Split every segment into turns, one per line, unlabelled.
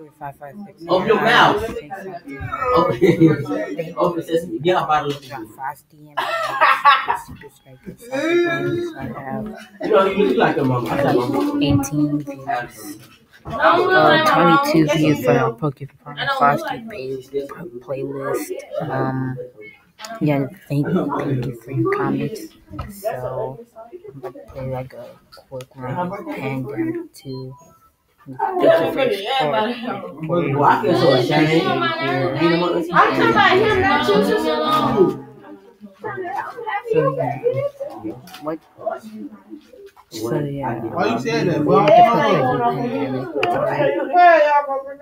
two five five six.
Open your mouth. Open, open sesame. Get up out of the
Got Frosty and Super Strikers.
You know, you look like a mom. I said mom.
18 views. Uh, 22 views for our Pokemon Frosty play- playlist. Um, yeah, thank, you, thank you for your comments. So, I'm about to play like a quick round of Pandemic 2.
Well, I feel so ashamed. Ain't no more-
I'm talking about him, not you. Just alone.
So, yeah. What? So, yeah.
Why you said that? Well,
have to put like.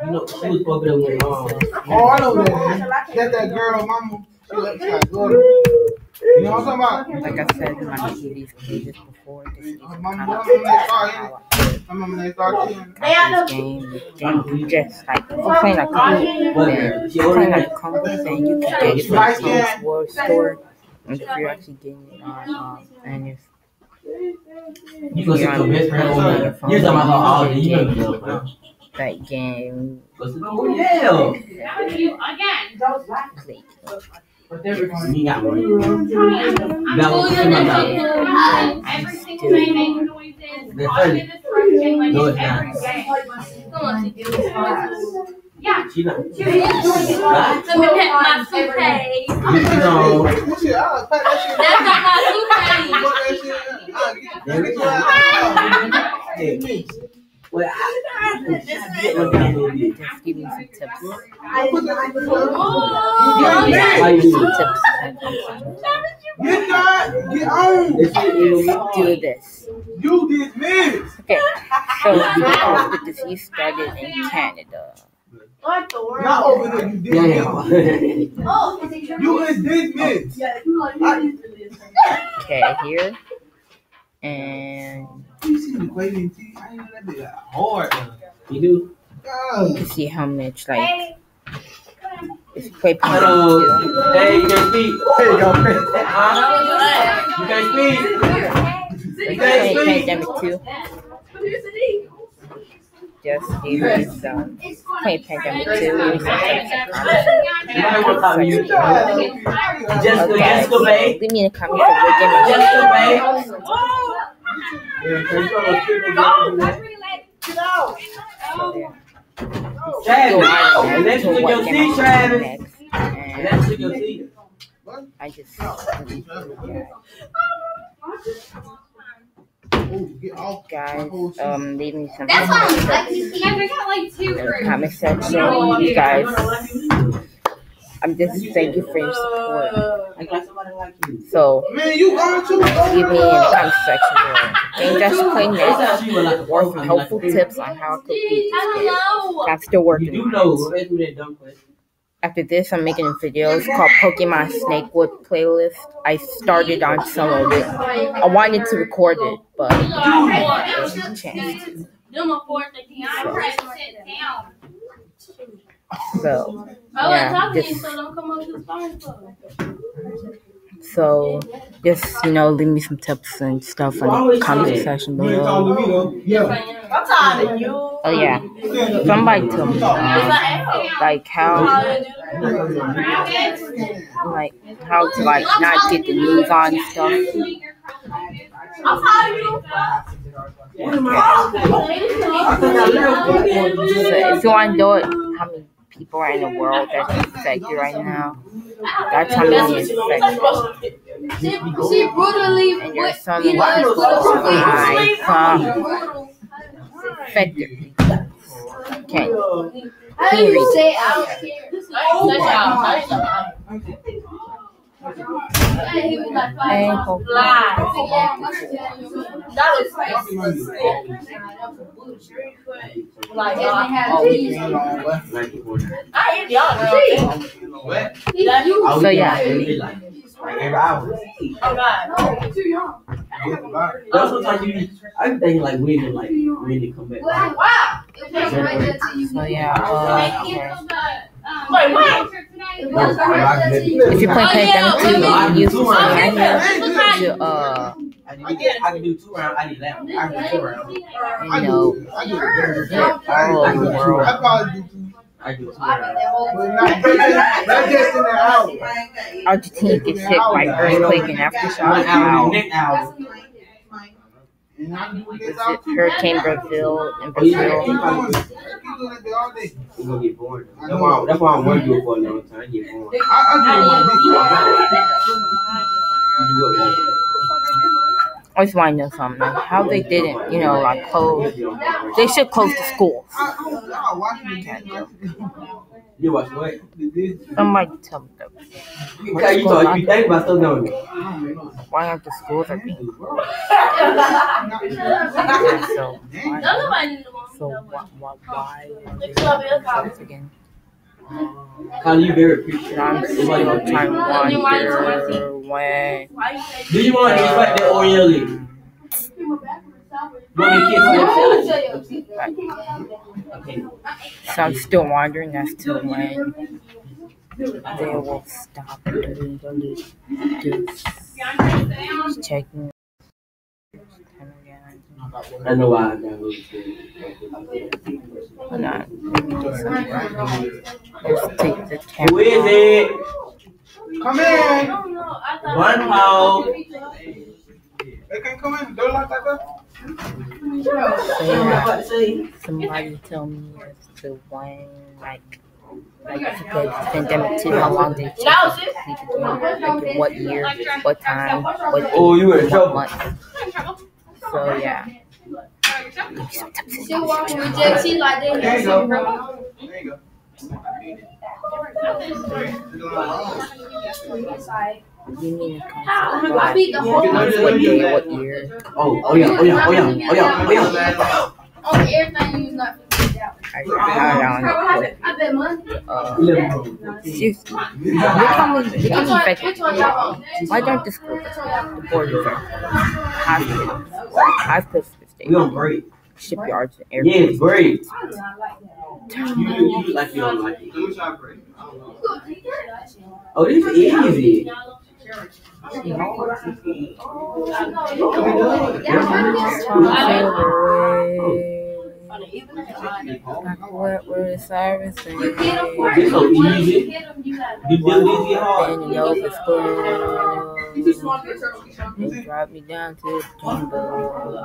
You know, she was over there with um,
Oh, I know that. That's that girl, mama. She like, she like, good. You know what I'm talking about?
Like I said in my these pages before, this is
Uh,
kind
Mama,
of
what I'm gonna start
how
here. My mama next door to
this game. This you just like if you're playing like combo, then
she
you're playing
already
like combo, then you can get it from the Soul's War store. And if you're actually getting it on, um, and if
You gonna sit your best friend over there. You're talking about her all day. You know, bro.
that game
Go sit- Oh, yeah.
played.
You got one.
I'm
That was
going
in my
to
mouth.
every single day making noises.
They're
All
funny.
in this direction, like
No, it's
every
not.
day. Come on, Titi. Yeah.
She not.
Let me pet my toupee.
You know.
That shit, I'll pack that shit.
That's not my
Fuck that shit. I'll get-
There we
get
go.
your ass out.
Hey. Well, I just
some tips.
You
Some
doing?
tips.
This you
Do this.
Did this.
Okay, so this, you started in Canada.
Not over there. You did this. You is dismissed.
Okay, here. And
You see the? I know that bit hard.
You do?
you can see how much, like, it's play
Hello.
Pokemon
Hey, you can speak.
Here you go.
Huh? You can speak.
2. Like, play Pandemic 2. Just give me some. Play Pandemic 2. Give me some tips and comments.
You might want to talk to you. Oh, Jessica,
Okay,
Jessica, babe.
leave me in the comments of what
Jessica, babe. Yeah, cause you know, people get-
So there.
Travis,
on
and look
what
seat,
I
Travis. And let's look your seat.
I just. Guys, um, leave me some
That's why
comments
I'm like, we got like two
in comment section. You guys, I'm just thank you for your support.
I got somebody like you.
So
Man, you going to?
give me in comment section just play
It's
next
actually like a
or some helpful tips on how to beat
I
this game.
don't know.
I'm still working
do
on
know.
it.
Let's do that dumb question.
After this, I'm making a video. It's called Pokemon Snakewood playlist. I started on some of it. I wanted to record it, but I didn't get a chance to.
Do my fourth again. I'm ready to sit down.
So oh,
I
Yeah,
wasn't So
just you know, leave me some tips and stuff in the comment section below. Oh yeah, somebody tell me uh, like how like how to like not get the news on stuff.
You.
So if you want to know it, how many people are in the world that's infected right now, that's how many is infected.
She, she brutally
And there's
whipped
some
beat us with a
like um,
Brutal.
infected people. Can
How do you say out here? Hey, he was like,
Hey,
five
hope-
Like, uh,
Oh,
he-
yeah.
Like you want.
What?
So, yeah.
Like every hour. That's sometimes you. I'm thinking like when to like when to come back.
Wow. It was right there till you-
So yeah, uh, okay.
Wait, what?
If you play
Oh, yeah,
Pandemic 2, you use
Oh, yeah.
to uh
I can, do, do two rounds. I need lap. I can do two rounds.
I know.
I do. I
all
over the world.
I probably do two.
I do two rounds.
bet that whole.
But not just, not just in the hour.
Argentina gets hit by earthquake and
One
aftershock.
hour,
Wow.
next hour.
And I do
Is it Hurricane Brazil in
Oh.
Brazil?
Keep doing it. Keep doing it all day.
It's gonna get boring. That's why. I want to do it for a long time. I get boring.
I, I
You do what?
I just want to know something. Like how they didn't, you know, like close. They should close the schools. Somebody tell me that.
Because you talk, you think about stuff don't you?
Why aren't the schools are being so? Why, so why, why, why are they closed again?
How do you very appreciate
And I'm still trying to wonder when.
Do you want to expect that Oreo league? You want me to kiss you? Okay.
So I'm still wondering as to when they will stop doing this. Checking.
I know why I got really
Or not. Let's take the
Who is it?
Come in.
One pound.
They can come in. Don't lock that door.
Say, somebody tell me as to when, like, like the pandemic to how long they take it, take like what year, what time, what
Oh, you were in trouble.
month. So yeah.
She walking with Jake. She like that.
There you go. There you go.
I beat the whole
year?
Oh, oh yeah, oh yeah, oh yeah, oh yeah, oh yeah.
on everything you not.
I, I don't know.
I bet money.
Uh,
Which one? y'all on?
Why don't the schools, the borders are hospitals, hospitals,
We on break.
shipyards, and
Yeah,
airports.
it's break. You, you, you look like you don't like it.
Do shot break.
Oh, this is easy.
What were the sirens
This
saying?
so easy. You do this get hard.
And Nova School. They dropped me down to the jumbo.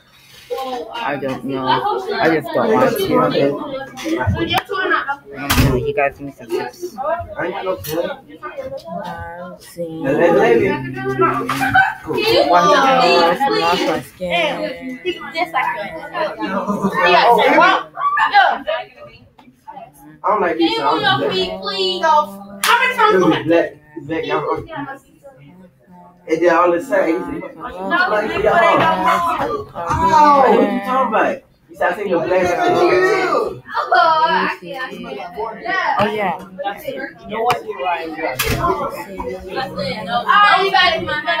I
started to hear after I reached um, uh, the evil place. That's when I spent my stuff.
Dang.
One let you go there again.
So yeah.
And one let you go there again.
So we don't really know.
No, I had to switch
We
over
never
there.
let you wear it.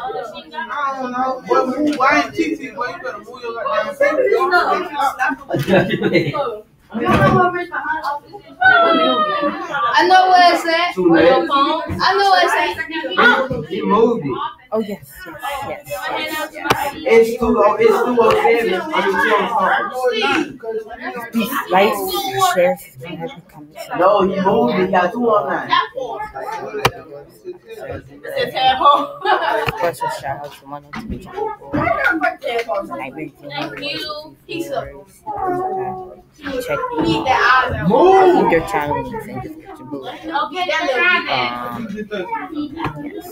I don't know. What, why ain't TT? Why you better move your goddamn feet?
I know what it said.
Too late.
I know what it said.
He moved it.
Oh yes, yes, yes, yes. yes.
It's two oh it's two oh seven. I mean two oh four.
Please like, share, subscribe, comment.
No, he moved it. He got two nine.
Special shout out to one of the
Thank you. Peace
check
Need that eyes out.
I'll
Move.
keep their channel links in the description below.
Okay,
Um, yes.